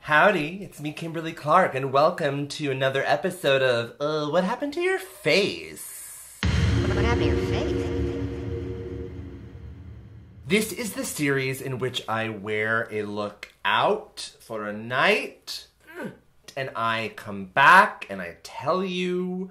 Howdy, it's me, Kimberly Clark, and welcome to another episode of uh, What Happened to Your Face? What happened to your face? This is the series in which I wear a look out for a night, and I come back and I tell you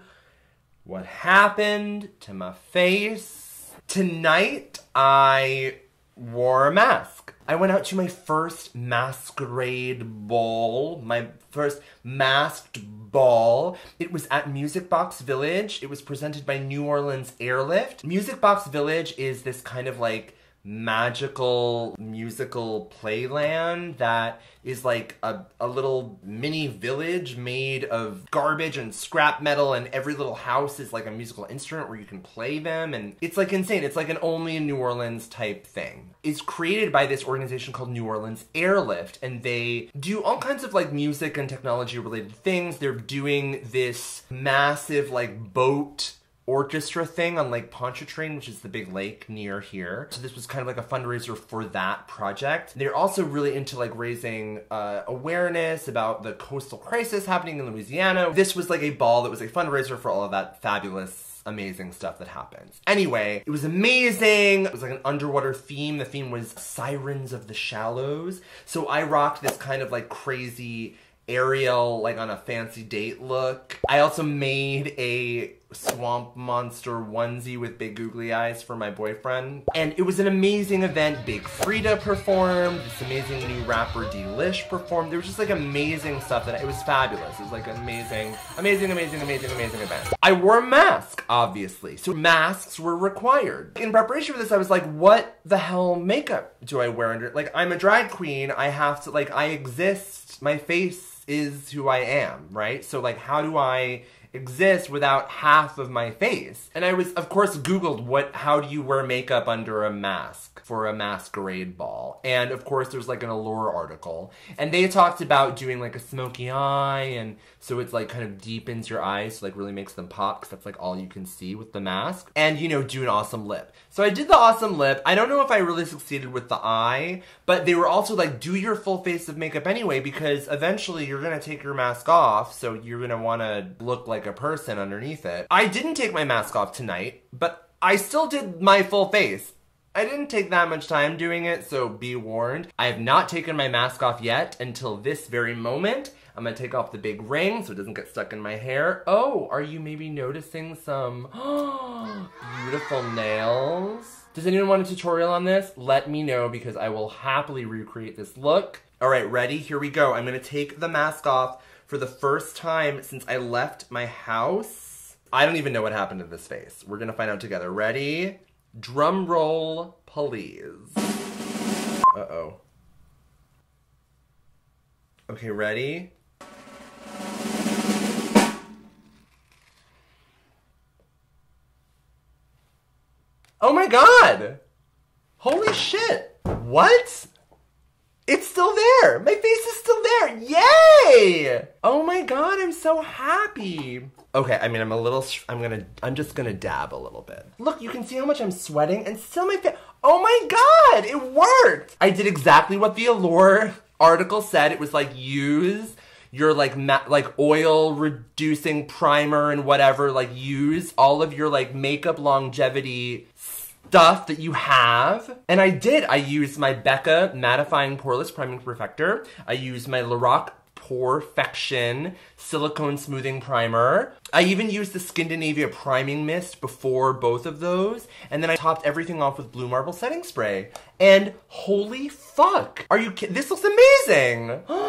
what happened to my face. Tonight, I wore a mask. I went out to my first masquerade ball, my first masked ball. It was at Music Box Village. It was presented by New Orleans Airlift. Music Box Village is this kind of like magical musical playland that is like a, a little mini village made of garbage and scrap metal and every little house is like a musical instrument where you can play them and it's like insane. It's like an only in new orleans type thing. It's created by this organization called new orleans airlift and they do all kinds of like music and technology related things. They're doing this massive like boat orchestra thing on Lake Pontchartrain, which is the big lake near here. So this was kind of like a fundraiser for that project. They're also really into like raising uh, awareness about the coastal crisis happening in Louisiana. This was like a ball that was a fundraiser for all of that fabulous amazing stuff that happens. Anyway, it was amazing. It was like an underwater theme. The theme was Sirens of the Shallows. So I rocked this kind of like crazy Ariel like on a fancy date look. I also made a swamp monster onesie with big googly eyes for my boyfriend. And it was an amazing event. Big Freedia performed, this amazing new rapper Delish performed. There was just like amazing stuff that it was fabulous. It was like amazing, amazing, amazing, amazing, amazing event. I wore a mask, obviously. So masks were required. In preparation for this, I was like, what the hell makeup do I wear under? Like, I'm a drag queen. I have to, like, I exist. My face is who I am, right? So like how do I exist without half of my face? And I was of course googled what how do you wear makeup under a mask for a masquerade ball? And of course there's like an allure article. And they talked about doing like a smoky eye and so it's like kind of deepens your eyes, so like really makes them pop cuz that's like all you can see with the mask. And you know, do an awesome lip. So I did the awesome lip. I don't know if I really succeeded with the eye, but they were also like do your full face of makeup anyway because eventually you're you're gonna take your mask off, so you're gonna wanna look like a person underneath it. I didn't take my mask off tonight, but I still did my full face. I didn't take that much time doing it, so be warned. I have not taken my mask off yet until this very moment. I'm gonna take off the big ring so it doesn't get stuck in my hair. Oh, are you maybe noticing some beautiful nails? Does anyone want a tutorial on this? Let me know because I will happily recreate this look. All right, ready? Here we go. I'm gonna take the mask off for the first time since I left my house. I don't even know what happened to this face. We're gonna find out together. Ready? Drum roll, please. Uh-oh. Okay, ready? Oh my god! Holy shit! What? It's still there. My face is still there. Yay! Oh my god, I'm so happy. Okay, I mean, I'm a little, I'm gonna, I'm just gonna dab a little bit. Look, you can see how much I'm sweating and still my face, oh my god, it worked! I did exactly what the Allure article said. It was like, use your like like oil reducing primer and whatever, like use all of your like makeup longevity stuff that you have. And I did. I used my Becca Mattifying Poreless Priming Perfector. I used my Lorac Porefection Silicone Smoothing Primer. I even used the Skindinavia Priming Mist before both of those. And then I topped everything off with Blue Marble Setting Spray. And holy fuck! Are you kidding? This looks amazing!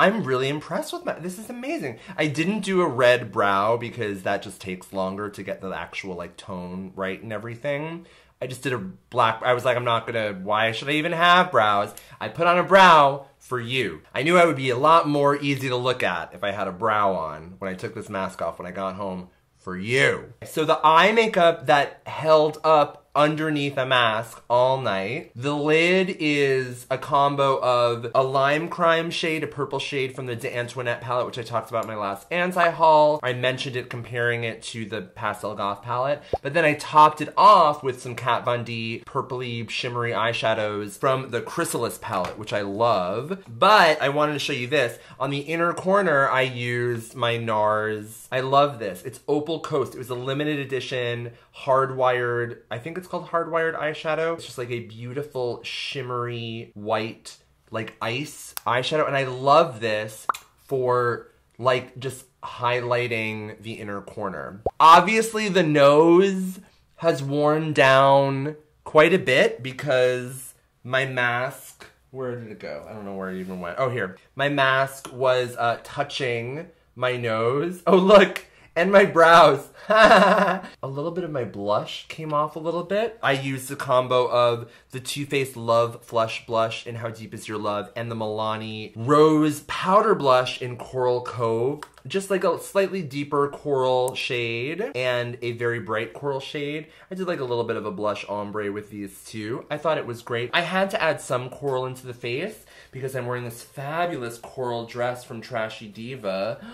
I'm really impressed with my, this is amazing. I didn't do a red brow because that just takes longer to get the actual like tone right and everything. I just did a black, I was like, I'm not gonna, why should I even have brows? I put on a brow for you. I knew I would be a lot more easy to look at if I had a brow on when I took this mask off when I got home for you. So the eye makeup that held up underneath a mask all night. The lid is a combo of a lime crime shade, a purple shade from the D'Antoinette palette, which I talked about in my last anti-haul. I mentioned it comparing it to the Pastel Goth palette. But then I topped it off with some Kat Von D purpley shimmery eyeshadows from the Chrysalis palette, which I love. But I wanted to show you this. On the inner corner, I used my NARS. I love this. It's Opal Coast. It was a limited edition hardwired, I think it's called hardwired eyeshadow. It's just like a beautiful shimmery white like ice eyeshadow and I love this for like just highlighting the inner corner. Obviously the nose has worn down quite a bit because my mask where did it go? I don't know where it even went. Oh, here. My mask was uh, touching my nose. Oh, look and my brows. a little bit of my blush came off a little bit. I used the combo of the Too Faced Love Flush Blush in How Deep Is Your Love and the Milani Rose Powder Blush in Coral Cove. Just like a slightly deeper coral shade and a very bright coral shade. I did like a little bit of a blush ombre with these two. I thought it was great. I had to add some coral into the face because I'm wearing this fabulous coral dress from Trashy Diva.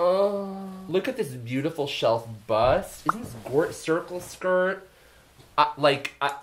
Oh, look at this beautiful shelf bust. Isn't this gort circle skirt? I, like, I,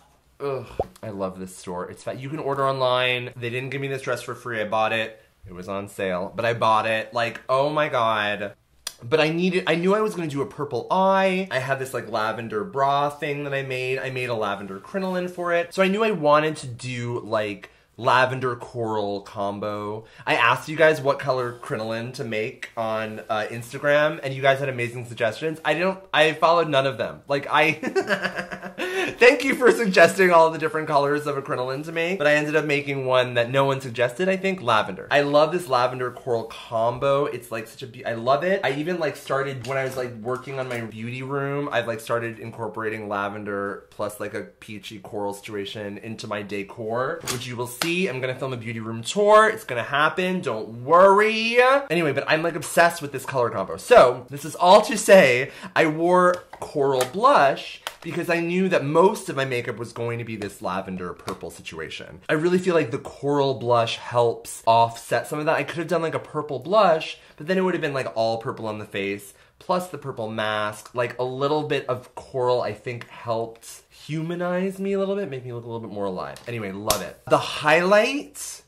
ugh, I love this store. It's fat. You can order online. They didn't give me this dress for free. I bought it. It was on sale, but I bought it. Like, oh my god. But I needed, I knew I was gonna do a purple eye. I had this like lavender bra thing that I made. I made a lavender crinoline for it. So I knew I wanted to do like lavender coral combo. I asked you guys what color crinoline to make on uh, Instagram, and you guys had amazing suggestions. I don't. I followed none of them. Like I. Thank you for suggesting all the different colors of a crinoline to make, but I ended up making one that no one suggested. I think lavender. I love this lavender coral combo. It's like such a. Be- I love it. I even like started when I was like working on my beauty room. I've like started incorporating lavender plus like a peachy coral situation into my decor, which you will see. I'm gonna film a beauty room tour. It's gonna happen. Don't worry. Anyway, but I'm like obsessed with this color combo. So this is all to say I wore coral blush because I knew that most of my makeup was going to be this lavender purple situation. I really feel like the coral blush helps offset some of that. I could have done like a purple blush, but then it would have been like all purple on the face plus the purple mask. Like a little bit of coral I think helped humanize me a little bit, make me look a little bit more alive. Anyway, love it. The highlight,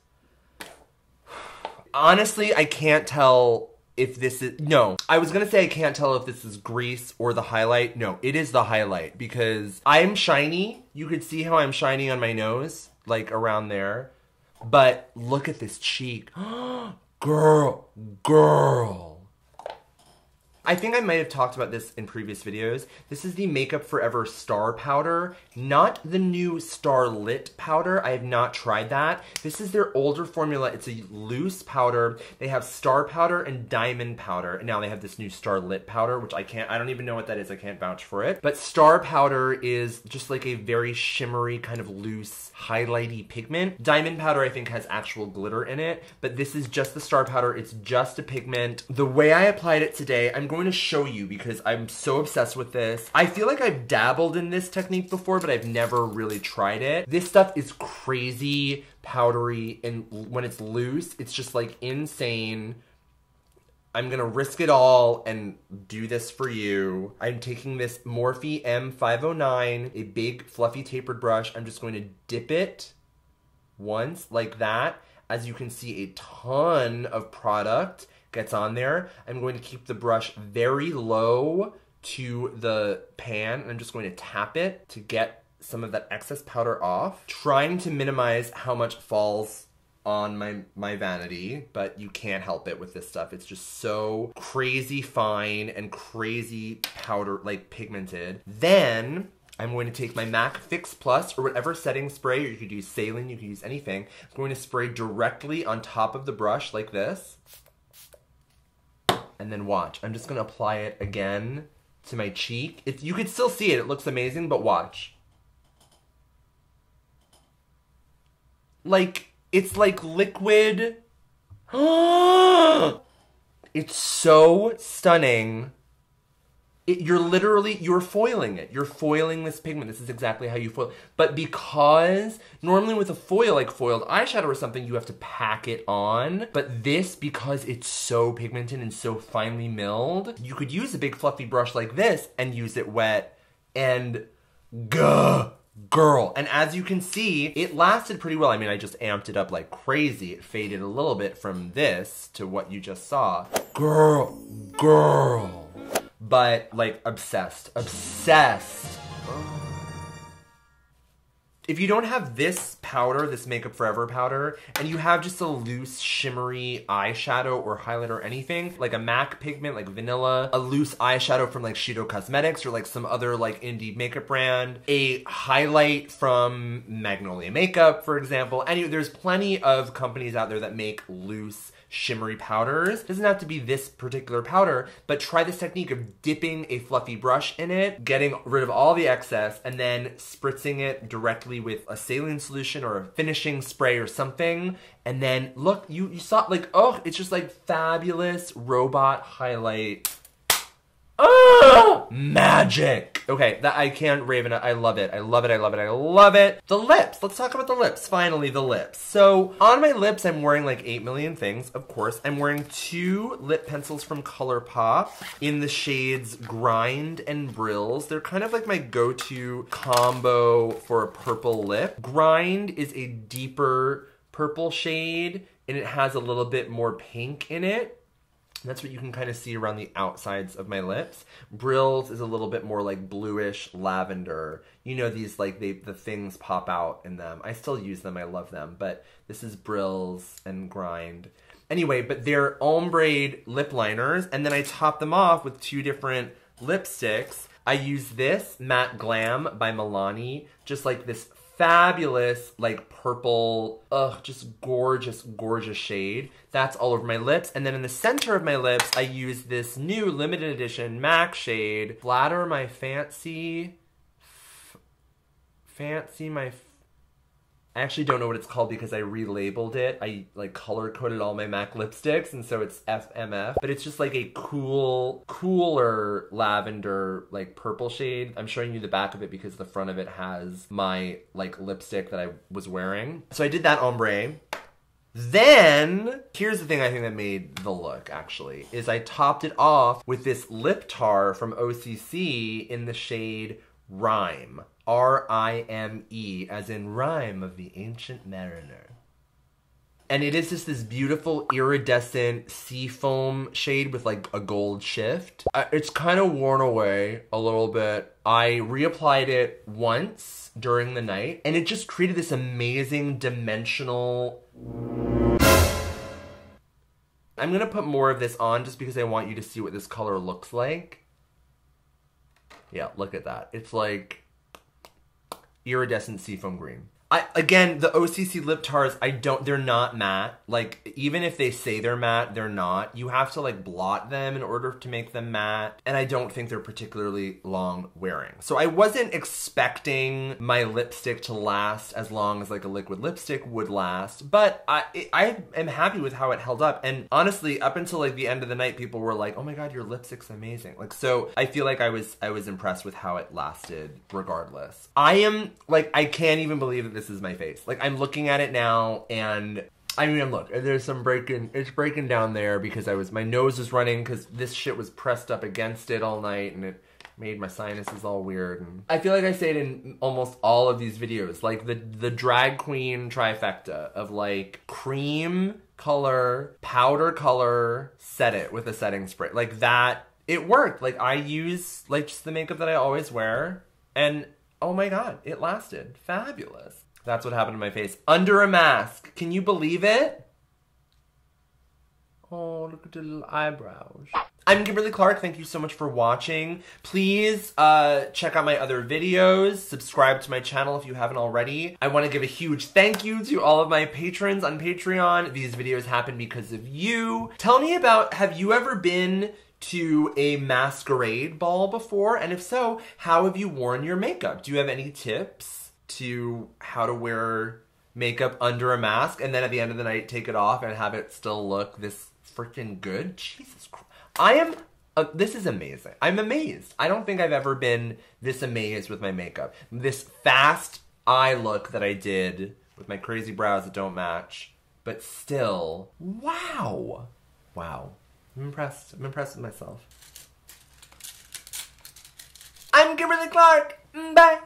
honestly, I can't tell if this is, no. I was gonna say I can't tell if this is grease or the highlight. No, it is the highlight because I'm shiny. You could see how I'm shiny on my nose, like around there. But look at this cheek. girl, girl. I think I might have talked about this in previous videos. This is the Makeup Forever Star Powder, not the new Star Lit powder. I have not tried that. This is their older formula. It's a loose powder. They have Star Powder and Diamond Powder. And now they have this new Star Lit powder, which I can't, I don't even know what that is. I can't vouch for it. But Star Powder is just like a very shimmery, kind of loose, highlighty pigment. Diamond Powder, I think, has actual glitter in it. But this is just the Star Powder. It's just a pigment. The way I applied it today, I'm going going to show you because I'm so obsessed with this. I feel like I've dabbled in this technique before, but I've never really tried it. This stuff is crazy powdery and when it's loose, it's just like insane. I'm gonna risk it all and do this for you. I'm taking this Morphe M509, a big fluffy tapered brush. I'm just going to dip it once like that. As you can see, a ton of product gets on there. I'm going to keep the brush very low to the pan and I'm just going to tap it to get some of that excess powder off. Trying to minimize how much falls on my my vanity, but you can't help it with this stuff. It's just so crazy fine and crazy powder like pigmented. Then I'm going to take my MAC Fix Plus or whatever setting spray, or you could use saline, you could use anything. I'm going to spray directly on top of the brush like this and then watch. I'm just gonna apply it again to my cheek. You can still see it, it looks amazing, but watch. Like, it's like liquid. it's so stunning. It, you're literally you're foiling it. You're foiling this pigment. This is exactly how you foil. But because normally with a foil like foiled eyeshadow or something, you have to pack it on. But this, because it's so pigmented and so finely milled, you could use a big fluffy brush like this and use it wet and gah girl. And as you can see, it lasted pretty well. I mean, I just amped it up like crazy. It faded a little bit from this to what you just saw. Girl, girl. But like obsessed, obsessed. Oh. If you don't have this powder, this Makeup Forever powder, and you have just a loose shimmery eyeshadow or highlight or anything, like a MAC pigment like vanilla, a loose eyeshadow from like Shiro Cosmetics or like some other like indie makeup brand, a highlight from Magnolia Makeup, for example. Anyway, there's plenty of companies out there that make loose shimmery powders. It doesn't have to be this particular powder, but try this technique of dipping a fluffy brush in it, getting rid of all the excess, and then spritzing it directly with a saline solution or a finishing spray or something. And then look, you, you saw like, oh, it's just like fabulous robot highlight Oh, magic. Okay, that I can't Raven. It. I love it. I love it. I love it. I love it. The lips. Let's talk about the lips. Finally, the lips. So on my lips, I'm wearing like 8 million things, of course. I'm wearing two lip pencils from ColourPop in the shades Grind and Brills. They're kind of like my go-to combo for a purple lip. Grind is a deeper purple shade and it has a little bit more pink in it. That's what you can kind of see around the outsides of my lips. Brills is a little bit more like bluish lavender. You know these like they the things pop out in them. I still use them. I love them. But this is Brills and Grind. Anyway, but they're ombre lip liners and then I top them off with two different lipsticks. I use this Matte Glam by Milani, just like this fabulous, like purple, ugh, just gorgeous, gorgeous shade. That's all over my lips. And then in the center of my lips, I use this new limited edition MAC shade, Flatter My Fancy, Fancy My I actually don't know what it's called because I relabeled it. I like color coded all my MAC lipsticks and so it's FMF. But it's just like a cool, cooler lavender like purple shade. I'm showing you the back of it because the front of it has my like lipstick that I was wearing. So I did that ombre. Then, here's the thing I think that made the look actually, is I topped it off with this lip tar from OCC in the shade Rime. R I M E, as in rhyme of the ancient mariner. And it is just this beautiful iridescent seafoam shade with like a gold shift. Uh, it's kind of worn away a little bit. I reapplied it once during the night and it just created this amazing dimensional I'm gonna put more of this on just because I want you to see what this color looks like. Yeah, look at that. It's like iridescent seafoam green. I, again, the OCC lip tars, I don't, they're not matte. Like, even if they say they're matte, they're not. You have to like blot them in order to make them matte. And I don't think they're particularly long wearing. So I wasn't expecting my lipstick to last as long as like a liquid lipstick would last. But I, I am happy with how it held up. And honestly, up until like the end of the night, people were like, oh my God, your lipstick's amazing. Like, so I feel like I was, I was impressed with how it lasted regardless. I am like, I can't even believe that this is my face. Like I'm looking at it now and I mean, look, there's some breaking, it's breaking down there because I was, my nose was running because this shit was pressed up against it all night and it made my sinuses all weird. And I feel like I say it in almost all of these videos, like the, the drag queen trifecta of like cream color, powder color, set it with a setting spray. Like that, it worked. Like I use like just the makeup that I always wear and oh my god, it lasted. Fabulous. That's what happened to my face. Under a mask. Can you believe it? Oh, look at the little eyebrows. I'm Kimberly Clark. Thank you so much for watching. Please uh, check out my other videos. Subscribe to my channel if you haven't already. I want to give a huge thank you to all of my patrons on Patreon. These videos happen because of you. Tell me about, have you ever been to a masquerade ball before? And if so, how have you worn your makeup? Do you have any tips? To how to wear makeup under a mask and then at the end of the night take it off and have it still look this freaking good. Jesus Christ. I am Uh, this is amazing. I'm amazed. I don't think I've ever been this amazed with my makeup. This fast eye look that I did with my crazy brows that don't match, but still, wow. Wow. I'm impressed. I'm impressed with myself. I'm Kimberly Clark. Bye.